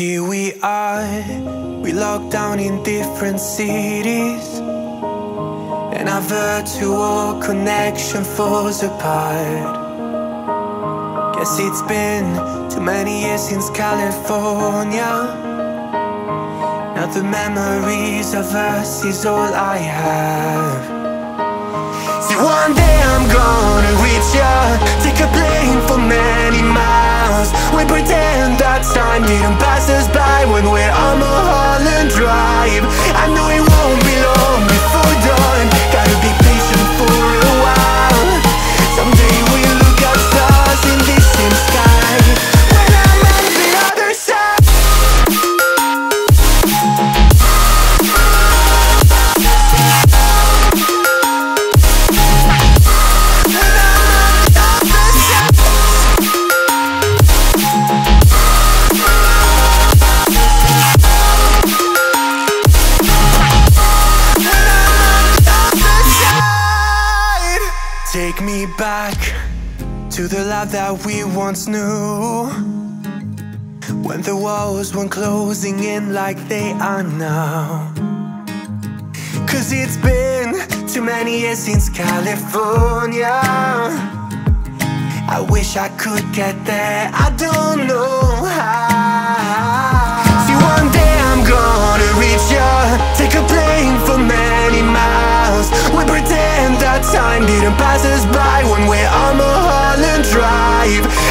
Here we are, we locked down in different cities, and our virtual connection falls apart. Guess it's been too many years since California. Now the memories of us is all I have. See, one day I'm gonna reach ya, take a plane for many miles. We pretend that time didn't pass us by when we're on Mulholland Drive. I know it won't Take me back to the life that we once knew. When the walls weren't closing in like they are now. Cause it's been too many years since California. I wish I could get there, I don't know how. passes by when we're on the Mulholland Drive.